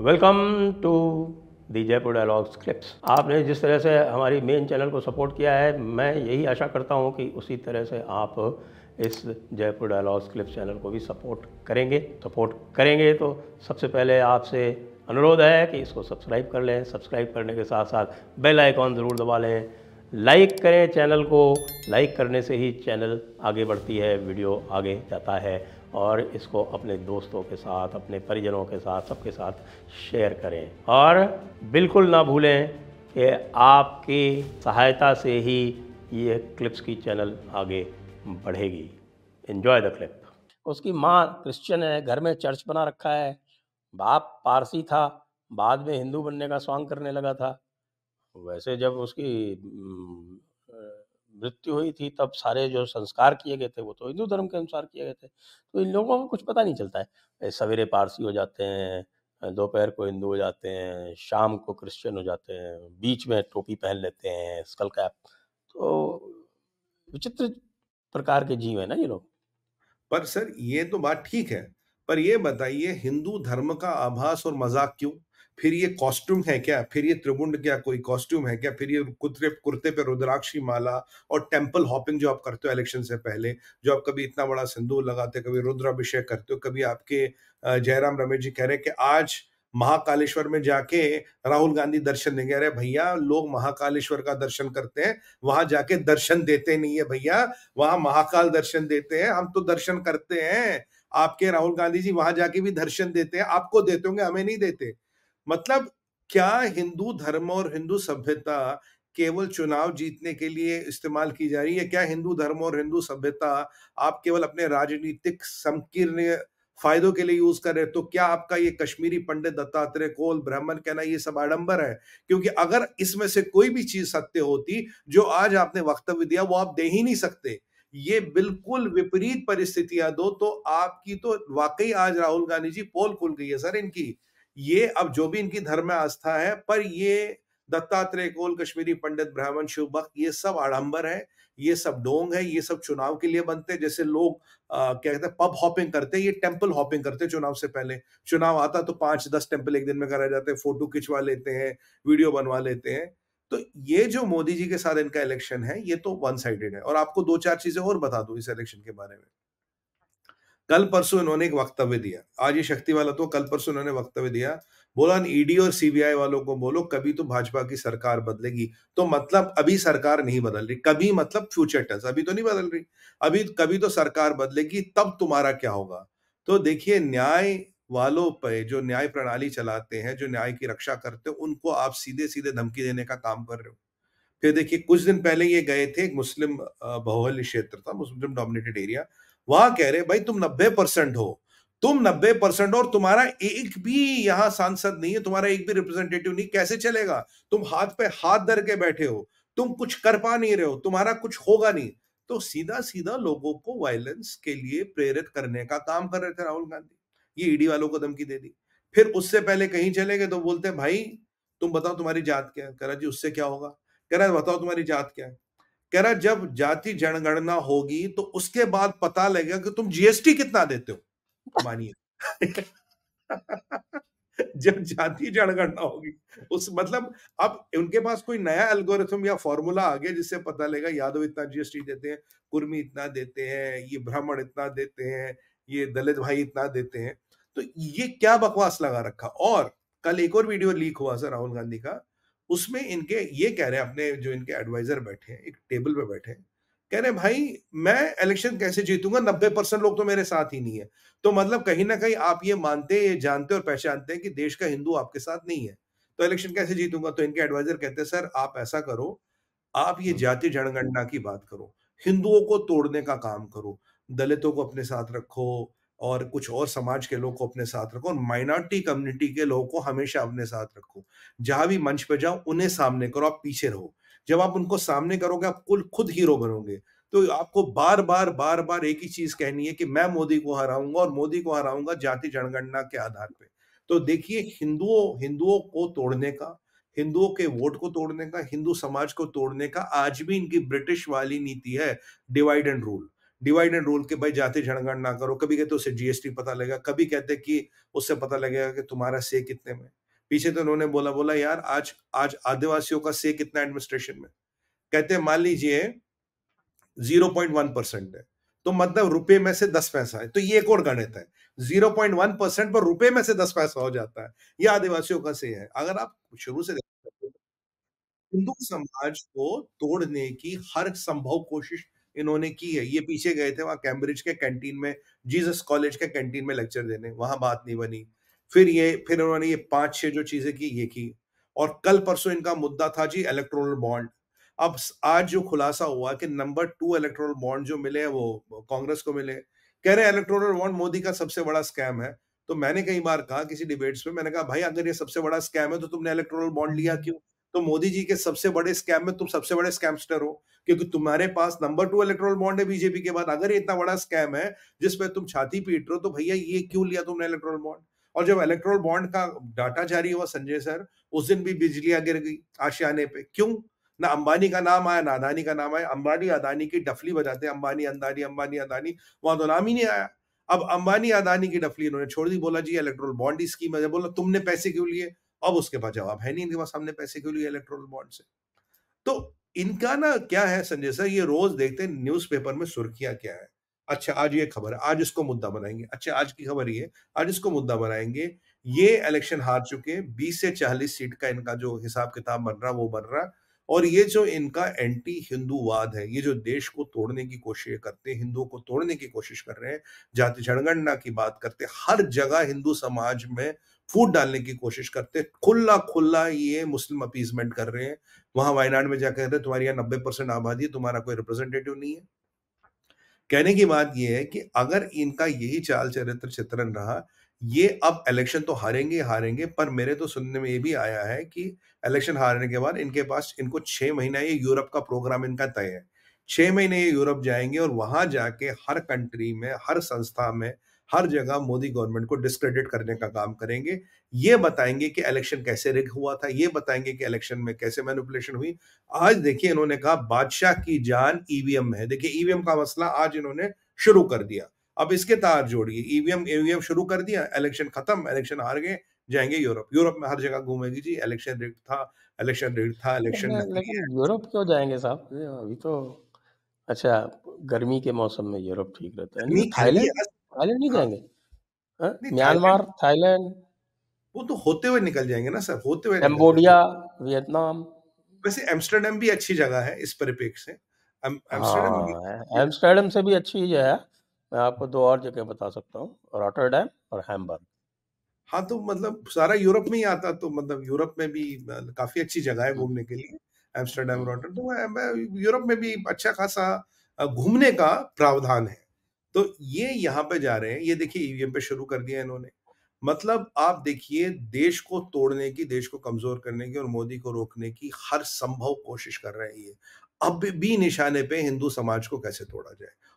Welcome to the Jaipur dialogues clips आपने जिस तरह से हमारी मेन चैनल को सपोर्ट किया है, मैं यही आशा करता हूँ कि उसी तरह से आप इस जयपुर डायलॉग्स क्लिप्स चैनल को भी सपोर्ट करेंगे। सपोर्ट करेंगे तो सबसे पहले आपसे अनुरोध है कि इसको सब्सक्राइब कर लें। सब्सक्राइब करने के साथ साथ बेल आइकॉन ज़रूर दबा लें। लाइक करें चैनल को। लाइक करने से ही चैनल आगे बढ़ती है वीडियो आगे जाता है। और इसको अपने दोस्तों के साथ, अपने परिजनों के साथ, सबके साथ शेयर करें। और बिल्कुल ना भूलें कि आपकी सहायता से ही ये क्लिप्स की चैनल आगे बढ़ेगी। इन्जॉय द क्लिप उसकी माँ क्रिश्चियन है, घर में चर्च बना रखा है। बाप पारसी था, बाद में हिंदू बनने का स्वांग करने लगा था। वैसे जब उसकी मृत्यु हुई थी, तब सारे जो संस्कार किए गए थे, वो तो हिंदू धर्म के अनुसार किए गए थे। तो इन लोगों को कुछ पता नहीं चलता है। सवेरे पारसी हो जाते हैं, दोपहर को हिंदू हो जाते हैं, शाम को क्रिश्चियन हो जाते हैं, बीच में टोपी पहन लेते हैं, स्कल कैप। तो विचित्र प्रकार के जीव है ना ये लोग। पर सर, ये तो बात ठीक है, पर ये बताइए, हिंदू धर्म का आभास और मज़ाक क्यों? फिर ये कॉस्ट्यूम है क्या? फिर ये त्रिगुंड क्या कोई कॉस्ट्यूम है क्या? फिर ये कुर्ते कुर्ते पे रुद्राक्षी माला और टेंपल हॉपिंग जो आप करते हो इलेक्शन से पहले, जो आप कभी इतना बड़ा सिंदूर लगाते हो, कभी रुद्राभिषेक करते हो, कभी आपके जयराम रमेश जी कह रहे हैं कि आज महाकालेश्वर में जाके राहुल गांधी दर्शन देंगे। अरे भैया, लोग महाकालेश्वर का दर्शन करते हैं, वहाँ जाके दर्शन देते नहीं है भैया, वहाँ महाकाल दर्शन देते हैं, हम तो दर्शन करते हैं। आपके राहुल गांधी जी वहाँ जाके भी दर्शन देते हैं, आपको देते होंगे, हमें नहीं देते। मतलब क्या हिंदू धर्म और हिंदू सभ्यता केवल चुनाव जीतने के लिए इस्तेमाल की जा रही है? क्या हिंदू धर्म और हिंदू सभ्यता आप केवल अपने राजनीतिक संकीर्ण फायदों के लिए यूज़ कर रहे तो क्या आपका ये कश्मीरी पंडित दत्तात्रेय कोल, ब्राह्मण कहना ये सब आडंबर है? क्योंकि अगर इसमें से कोई भी चीज़ सत्य होती, जो आज आपने वक्तव्य दिया, वो आप दे ही नहीं सकते। ये बिल्कुल विपरीत परिस्थितियाँ दो तो आपकी तो वाकई आज राहुल गांधी जी पोल खुल गई है सर इनकी। ये अब जो भी इनकी धर्म आस्था है पर ये दत्तात्रेय कोल कश्मीरी पंडित ब्राह्मण शिव भक्त ये सब आडंबर है ये सब डोंग है ये सब चुनाव के लिए बनते हैं जैसे लोग आ, क्या कहते हैं पब हॉपिंग करते हैं ये टेंपल हॉपिंग करते हैं चुनाव से पहले। चुनाव आता तो पाँच दस टेंपल एक दिन में कराए जाते हैं फ़ोटो खिंचवा लेते हैं वीडियो बनवा लेते हैं। तो ये जो मोदी जी के साथ इनका इलेक्शन है ये तो वन साइडेड है। और आपको दो चार चीज़ें और बता दू इस इलेक्शन के बारे में। कल परसों इन्होंने एक वक्तव्य दिया। आज ये शक्ति वाला तो कल परसों इन्होंने वक्तव्य दिया। बोला ईडी और सीबीआई वालों को बोलो, कभी तो भाजपा की सरकार बदलेगी। तो मतलब अभी सरकार नहीं बदल रही। कभी मतलब फ्यूचर टेंस अभी तो नहीं बदल रही। अभी कभी तो सरकार बदलेगी, तब तुम्हारा क्या होगा? तो देखिए, न्याय वालों पर जो न्याय प्रणाली चलाते हैं, जो न्याय की रक्षा करते हैं, उनको आप सीधे सीधे धमकी देने का काम कर रहे हो। फिर देखिए, कुछ दिन पहले ये गए थे एक मुस्लिम बहुल क्षेत्र था, मुस्लिम डोमिनेटेड एरिया वहाँ कह रहे, भाई, तुम नब्बे परसेंट हो। तुम नब्बे परसेंट और तुम्हारा एक भी यहाँ सांसद नहीं है, तुम्हारा एक भी रिप्रेजेंटेटिव नहीं, कैसे चलेगा? तुम हाथ पे हाथ धर के बैठे हो। तुम कुछ कर पा नहीं रहे हो, तुम्हारा कुछ होगा नहीं। तो सीधा सीधा लोगों को वायलेंस के लिए प्रेरित करने का काम कर रहे थे राहुल गांधी। ये ईडी वालों को धमकी दे दी। फिर उससे पहले कहीं चले गए तो बोलते, भाई, तुम बताओ तुम्हारी जात क्या करा जी, उससे क्या होगा? कह रहा है, बताओ तुम्हारी जात क्या है? कह रहा है, जब जाति जनगणना होगी तो उसके बाद पता लगेगा कि तुम जीएसटी कितना देते हो। मानिए। जब जाति जनगणना होगी, उस मतलब अब उनके पास कोई नया एल्गोरिथम या फॉर्मूला आ गया जिससे पता लगेगा, यादव इतना जीएसटी देते हैं, कुर्मी इतना देते हैं, ये ब्राह्मण इतना देते हैं, ये दलित भाई इतना देते हैं। तो ये क्या बकवास लगा रखा? और कल एक और वीडियो लीक हुआ सर राहुल गांधी का उसमें इनके ये कह रहे हैं अपने जो इनके एडवाइजर बैठे हैं एक टेबल पे बैठे हैं कह रहे हैं भाई मैं इलेक्शन कैसे जीतूँगा? नब्बे परसेंट लोग तो मेरे साथ ही नहीं है। तो मतलब कहीं ना कहीं आप ये मानते ये जानते और पहचानते हैं कि देश का हिंदू आपके साथ नहीं है। तो इलेक्शन कैसे जीतूँगा? तो इनके एडवाइजर कहते हैं सर आप ऐसा करो आप ये हम्म। जाति जनगणना की बात करो। हिंदुओं को तोड़ने का काम करो दलितों को अपने साथ रखो और कुछ और समाज के लोग को अपने साथ रखो और माइनॉरिटी कम्युनिटी के लोगों को हमेशा अपने साथ रखो। जहाँ भी मंच पे जाओ उन्हें सामने करो, आप पीछे रहो। जब आप उनको सामने करोगे, आप कुल खुद हीरो बनोगे। तो आपको बार बार बार बार एक ही चीज़ कहनी है कि मैं मोदी को हराऊँगा और मोदी को हराऊँगा जाति जनगणना के आधार पे। तो देखिए, हिंदुओं हिंदुओं को तोड़ने का, हिंदुओं के वोट को तोड़ने का, हिंदू समाज को तोड़ने का आज भी इनकी ब्रिटिश वाली नीति है, divide and rule. Divide and rule के भाई जाति जनगणना करो। कभी कहते उससे जीएसटी पता लगेगा, कभी कहते कि उससे पता लगेगा कि तुम्हारा से कितने में। पीछे तो उन्होंने बोला बोला, यार, आज आज आदिवासियों का से कितना एडमिनिस्ट्रेशन में? कहते हैं, मान लीजिए ज़ीरो पॉइंट वन परसेंट है। तो मतलब रुपए में से दस पैसा है। तो ये एक और गणित है। ज़ीरो पॉइंट वन परसेंट पर रुपए में से दस पैसा हो जाता है। ये आदिवासियों का से है। अगर आप शुरू से हिंदू समाज को तोड़ने की हर संभव कोशिश इन्होंने की है। ये पीछे गए थे वहाँ कैम्ब्रिज के कैंटीन में जीसस कॉलेज के कैंटीन में लेक्चर देने। वहाँ बात नहीं बनी। फिर ये, फिर उन्होंने ये पाँच, छह जो चीज़ें की, ये की। और कल परसों इनका मुद्दा था जी इलेक्ट्रोनल बॉन्ड अब आज जो खुलासा हुआ कि नंबर टू इलेक्ट्रोनल बॉन्ड जो मिले वो कांग्रेस को मिले। कह रहे इलेक्ट्रोनल बॉन्ड मोदी का सबसे बड़ा स्कैम है। तो मैंने कई बार कहा किसी डिबेट्स में, मैंने कहा, भाई, अगर ये सबसे बड़ा स्कैम है तो तुमने इलेक्ट्रोनल बॉन्ड लिया क्यों? तो मोदी जी के सबसे बड़े स्कैम में तुम सबसे बड़े स्कैमस्टर हो, क्योंकि तुम्हारे पास नंबर टू इलेक्ट्रोल बॉन्ड है बीजेपी के बाद। अगर ये इतना बड़ा स्कैम है जिसपे तुम छाती पीट रहे हो तो भैया, ये क्यों लिया तुमने इलेक्ट्रोल बॉन्ड और जब इलेक्ट्रोल बॉन्ड का डाटा जारी हुआ संजय सर, उस दिन भी बिजलियाँ गिर गई आशियाने पे। क्यों? ना अंबानी का नाम आया, ना अदानी का नाम आया। अंबानी, अदानी की डफली बजाते अंबानी, अंदानी, अंबानी, अदानी, वहाँ तो नाम ही नहीं आया। अब अंबानी, अदानी की डफली इन्होंने छोड़ दी, बोला जी इलेक्ट्रोल बॉन्ड स्कीम है। बोला, तुमने पैसे क्यों लिए? अब उसके पास जवाब है नहीं, इनके पास हमने पैसे क्यों लिए इलेक्ट्रोल बॉन्ड से? तो इनका ना क्या है संजय सर, ये रोज देखते हैं न्यूज़पेपर में सुर्खियाँ क्या है? अच्छा आज ये खबर आज इसको मुद्दा बनाएँगे। अच्छा आज की खबर ये आज इसको मुद्दा बनाएँगे, ये इलेक्शन हार चुके, बीस से चालीस सीट का इनका जो हिसाब किताब बन रहा, वो बन रहा, और ये जो इनका एंटी हिंदूवाद है, ये जो देश को तोड़ने की कोशिश करते हैं हिंदुओं को तोड़ने की कोशिश कर रहे हैं, जाति जनगणना की बात करते, हर जगह हिंदू समाज में फूट डालने की कोशिश करते खुला खुला ये मुस्लिम अपीजमेंट कर रहे हैं, वहाँ वायनाड में जाकर कहते तुम्हारी यहाँ नब्बे परसेंट आबादी है, तुम्हारा कोई रिप्रेजेंटेटिव नहीं है। कहने की बात यह है कि अगर इनका यही चाल चरित्र चित्रण रहा, ये अब इलेक्शन तो हारेंगे हारेंगे, पर मेरे तो सुनने में ये भी आया है कि इलेक्शन हारने के बाद इनके पास इनको छह महीना ये यूरोप का प्रोग्राम इनका तय है। छह महीने ये यूरोप जाएँगे और वहाँ जाके हर कंट्री में, हर संस्था में हर जगह मोदी गवर्नमेंट को डिस्क्रेडिट करने का काम करेंगे। ये बताएँगे कि इलेक्शन कैसे रिग हुआ था ये बताएँगे कि इलेक्शन में कैसे मैनिपुलेशन हुई। आज देखिए इन्होंने कहा बादशाह की जान ईवीएम में है। देखिए ईवीएम का मसला आज इन्होंने शुरू कर दिया। अब इसके तार जोड़िए। ईवीएम ईवीएम शुरू कर दिया इलेक्शन खत्म इलेक्शन हार गए जाएँगे यूरोप। यूरोप में हर जगह घूमेगी जी इलेक्शन रिग था इलेक्शन रिग था इलेक्शन यूरोप क्यों जाएँगे साहब? अभी तो अच्छा गर्मी के मौसम में यूरोप ठीक रहता है। थाईलैंड थाईलैंड नहीं हाँ। जाएँगे? हाँ? म्यांमार थाईलैंड वो तो होते हुए निकल जाएँगे ना सर होते हुए कैम्बोडिया वियतनाम। वैसे एम्स्टरडेम भी अच्छी जगह है इस परिप्रेक्ष्य से। एम्स्टरडेम हाँ, से भी अच्छी जो है। मैं आपको दो और जगह बता सकता हूँ रॉटरडैम और हैम्बर्ग। हाँ तो मतलब सारा यूरोप में ही आता तो मतलब यूरोप में भी काफ़ी अच्छी जगह है घूमने के लिए एम्स्टरडेम रॉटर तो यूरोप में भी अच्छा खासा घूमने का प्रावधान है। तो ये यहाँ पे जा रहे हैं, ये देखिए ईवीएम पे शुरू कर दिया इन्होंने। मतलब आप देखिए, देश को तोड़ने की, देश को कमज़ोर करने की और मोदी को रोकने की हर संभव कोशिश कर रहे हैं ये। अब भी निशाने पे हिंदू समाज को कैसे तोड़ा जाए?